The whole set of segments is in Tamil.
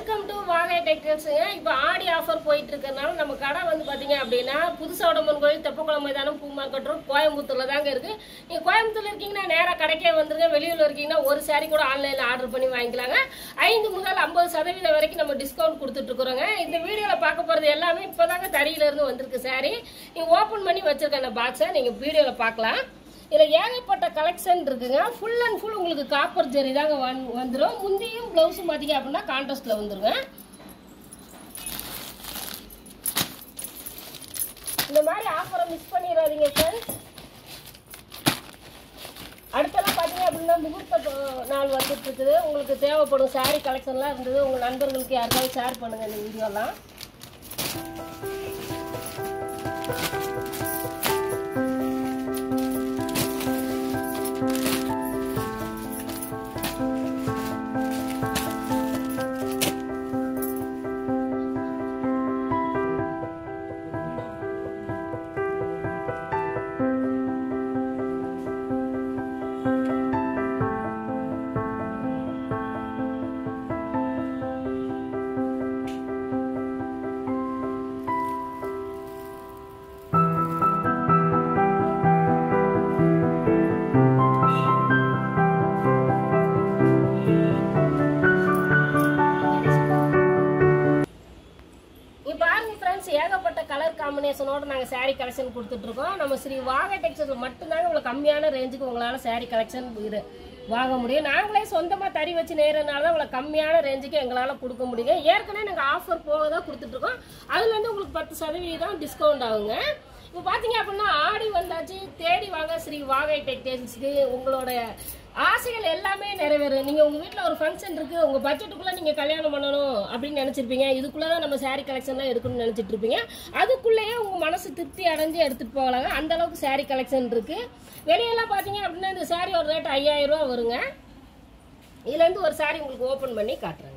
வெல்கம் டு வாகை டெக்டைல்ஸுங்க இப்போ ஆடி ஆஃபர் போயிட்டு இருக்கறனால நம்ம கடை வந்து பார்த்தீங்க அப்படின்னா புதுசாவடம்மன் கோயில் தெப்பக்குளம் மைதானம் பூ மார்க்கெட் ரோட் தாங்க இருக்குது நீங்கள் கோயம்புத்தூரில் இருக்கீங்கன்னா நேராக கடைக்கே வந்துருங்க. வெளியூரில் இருக்கீங்கன்னா ஒரு சாரி கூட ஆன்லைனில் ஆர்டர் பண்ணி வாங்கிக்கலாங்க. ஐந்து முதல் ஐம்பது சதவீதம் வரைக்கும் நம்ம டிஸ்கவுண்ட் கொடுத்துட்ருக்குறோங்க இந்த வீடியோவில் பார்க்க போகிறது எல்லாமே இப்போ தாங்க தறியிலேருந்து வந்திருக்கு சாரி நீங்கள் ஓப்பன் பண்ணி வச்சுருக்க அந்த பாக்ஸை நீங்கள் வீடியோவில் பார்க்கலாம். இதில் ஏகப்பட்ட கலெக்ஷன் இருக்குங்க. ஃபுல் அண்ட் ஃபுல் உங்களுக்கு காப்பர் ஜெரி தாங்க வந் வந்துடும் முந்தியும் ப்ளவுஸும் பார்த்தீங்க அப்படின்னா கான்ட்ராஸ்டில் வந்துருங்க. இந்த மாதிரி ஆஃபரை மிஸ் பண்ணிடாதீங்க ஃப்ரெண்ட்ஸ் அடுத்தெல்லாம் பார்த்தீங்க அப்படின்னா முகூர்த்த நாள் வந்துட்டு இருக்குது. உங்களுக்கு தேவைப்படும் சாரீ கலெக்ஷன்லாம் இருந்தது. உங்கள் நண்பர்களுக்கு யாருக்காவது ஷேர் பண்ணுங்கள் இந்த வீடியோலாம் பாருங்க ஃப்ரெண்ட்ஸ் ஏகப்பட்ட கலர் காம்பினேஷனோட நாங்கள் சாரீ கலெக்ஷன் கொடுத்துட்ருக்கோம். நம்ம ஸ்ரீ வாக டெக்ஸ்டைல் மட்டும்தாங்க இவ்வளோ கம்மியான ரேஞ்சுக்கு உங்களால் சாரீ கலெக்ஷன் இது வாங்க முடியும். நாங்களே சொந்தமாக தறி வச்சு நேரனால தான் உங்களுக்கு கம்மியான ரேஞ்சுக்கு எங்களால் கொடுக்க முடியும் ஏற்கனவே நாங்கள் ஆஃபர் போக தான் கொடுத்துட்ருக்கோம் அதுலேருந்து உங்களுக்கு பத்து சதவீதம் டிஸ்கவுண்ட் ஆகுங்க. இப்போ பார்த்தீங்க அப்படின்னா ஆடி வந்தாச்சு தேடி வாங்க ஸ்ரீ வாகை டெக்டைல்ஸ்க்கு உங்களோட ஆசைகள் எல்லாமே நிறைவேறும். நீங்கள் உங்கள் வீட்டில் ஒரு ஃபங்க்ஷன் இருக்குது உங்கள் பட்ஜெட்டுக்குள்ளே நீங்கள் கல்யாணம் பண்ணணும் அப்படின்னு நினச்சிருப்பீங்க. இதுக்குள்ளே தான் நம்ம saree கலெக்ஷன்லாம் எடுக்கணும்னு நினச்சிட்டு இருப்பீங்க. அதுக்குள்ளேயே உங்கள் மனசு திருப்தி அடைஞ்சு எடுத்துகிட்டு போகலாங்க. அந்த அளவுக்கு saree கலெக்ஷன் இருக்குது வெளியெல்லாம் பார்த்தீங்க அப்படின்னா இந்த saree ஒரு ரேட் ஐயாயிரம் ரூபா வருங்க. இதுலேருந்து ஒரு saree உங்களுக்கு ஓப்பன் பண்ணி காட்டுறேங்க.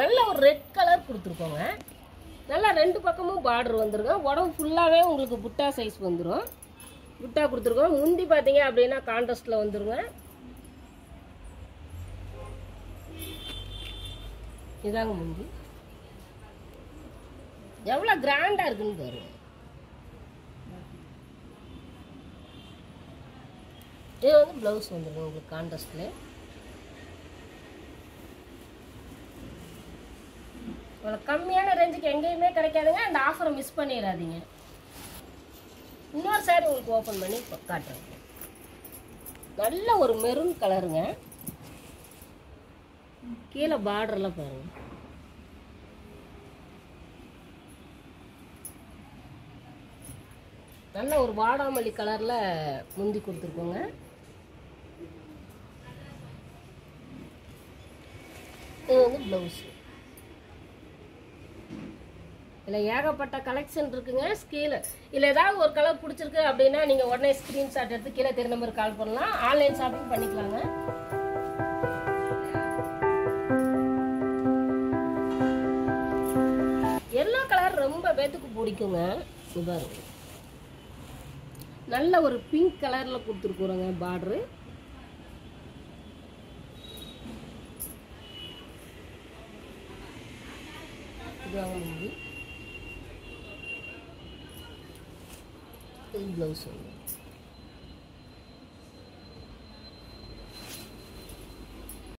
நல்ல ஒரு ரெட் கொடுத்துருக்கோங்க. நல்லா ரெண்டு பக்கமும் பார்டர் வந்துருங்க. உடம்பு ஃபுல்லாகவே உங்களுக்கு புட்டா சைஸ் வந்துடும் புட்டா கொடுத்துருக்கோம். முந்தி பார்த்தீங்க அப்படின்னா கான்ட்ராஸ்டில் வந்துருங்க. இதாங்க முந்தி. எவ்வளோ கிராண்டாக இருக்குன்னு பாருங்க. இது வந்து ப்ளவுஸ் வந்துருங்க உங்களுக்கு கான்ட்ராஸ்டில் இவ்வளோ கம்மியான ரேஞ்சுக்கு எங்கேயுமே கிடைக்காதுங்க. அந்த ஆஃபரை மிஸ் பண்ணிடாதீங்க. இன்னொரு சாரி உங்களுக்கு ஓப்பன் பண்ணி இப்போ காட்டுறேன். நல்ல ஒரு மெரூன் கலருங்க கீழே பார்டர்லாம் பாருங்க. நல்ல ஒரு வாடாமல்லி கலரில் முந்தி கொடுத்துருக்கோங்க. இது வந்து ப்ளவுஸு இதில் ஏகப்பட்ட கலெக்ஷன் இருக்குங்க கீழே இல்லை ஏதாவது ஒரு கலர் பிடிச்சிருக்கு அப்படின்னா நீங்கள் உடனே ஸ்க்ரீன்ஷாட் எடுத்து கீழே தெரு நம்பருக்கு கால் பண்ணலாம். ஆன்லைன் ஷாப்பிங் பண்ணிக்கலாங்க. எல்லோ கலர் ரொம்ப பேத்துக்கு பிடிக்குங்க. இது நல்ல ஒரு பிங்க் கலரில் கொடுத்துருக்குறோங்க பார்டரு இது வாங்க முந்தி இது ப்ளவுஸ் வந்து